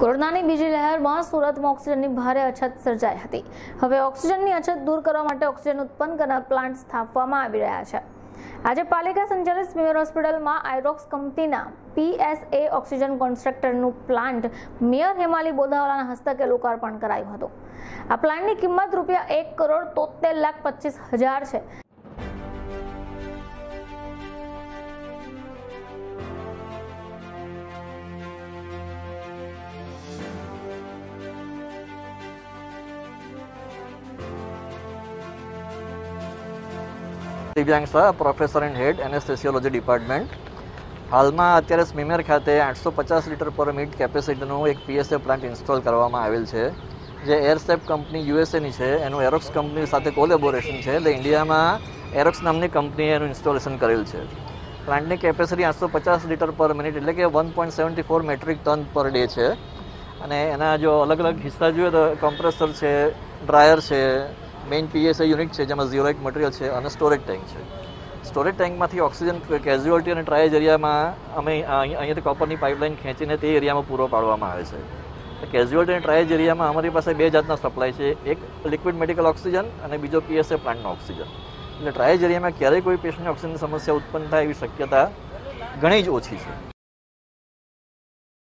કોરોનાની બીજી લહેરમાં સુરતમાં ઓક્સિજનની ભારે અછત સર્જાઈ હતી. હવે ઓક્સિજનની અછત દૂર કરવા માટે ઓક્સિજન ઉત્પન્ન કરનાર પ્લાન્ટ સ્થાપવામાં આવી રહ્યા છે. આજે પાલિકા સંચાલિત સ્મીમેર હોસ્પિટલમાં આઇરોક્સ કંપનીના પીએસએ ઓક્સિજન કોન્સ્ટ્રક્ટરનું પ્લાન્ટ મેયર હેમાલી બોધાવાલાના હસ્તકે લોકાર્પણ કરાયું હતું. આ પ્લાન્ટની કિંમત રૂપિયા એક કરોડ તોતેર લાખ પચીસ હજાર છે. Divyang professor and head anaesthesiology department. હાલમાં અત્યારે સ્મીમેર ખાતે આઠસો પચાસ લીટર પર મિનિટ કેપેસિટીનું એક પીએસએ પ્લાન્ટ ઇન્સ્ટોલ કરવામાં આવેલ છે. જે એરસેપ કંપની યુએસએની છે, એનું એરોક્સ કંપની સાથે કોલેબોરેશન છે, એટલે ઇન્ડિયામાં એરોક્સ નામની કંપનીએ એનું ઇન્સ્ટોલેશન કરેલ છે. પ્લાન્ટની કેપેસિટી આઠસો પચાસ લીટર પર મિનિટ, એટલે કે one point seventy four metric tonne per day છે. અને એના જો અલગ અલગ હિસ્સા જોઈએ તો કમ્પ્રેસર છે, ડ્રાયર છે મેઇન પીએસએ યુનિટ છે, જેમાં ઝીરો એક મટીરિયલ છે અને સ્ટોરેજ ટેન્ક છે. સ્ટોરેજ ટેન્કમાંથી ઓક્સિજન કેઝ્યુઅલ્ટી અને ટ્રાયજ એરિયામાં અમે અહીં- અહીંયાથી કોપરની પાઇપલાઇન ખેંચીને તે એરિયામાં પૂરો પાડવામાં આવે છે. કેઝ્યુઅલ્ટી અને ટ્રાયજ એરિયામાં અમારી પાસે બે જાતના સપ્લાય છે, એક લિક્વિડ મેડિકલ ઓક્સિજન અને બીજો પીએસએ પ્લાન્ટનો ઓક્સિજન એટલે ટ્રાયજ એરિયામાં ક્યારેય કોઈ પેશન્ટને ઓક્સિજનની સમસ્યા ઉત્પન્ન થાય એવી શક્યતા ઘણી જ ઓછી છે.